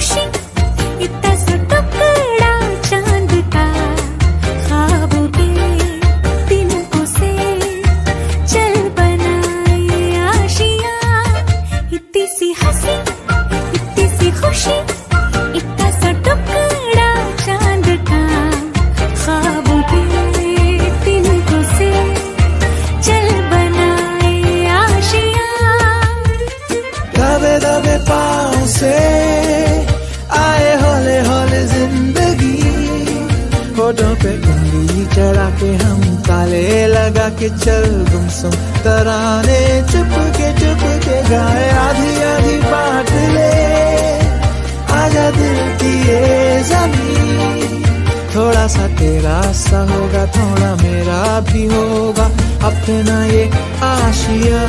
washing पे उंगली चढ़ा के हम ताले लगा के चल गुमसुम तराने चुप के चुप के गाए आधी आधी बात ले। आजा दिल की ये ज़मीन। थोड़ा सा तेरा सा होगा, थोड़ा मेरा भी होगा। अपना ये आशिया।